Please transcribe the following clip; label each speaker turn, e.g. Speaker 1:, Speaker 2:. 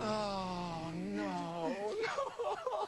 Speaker 1: oh, no, no.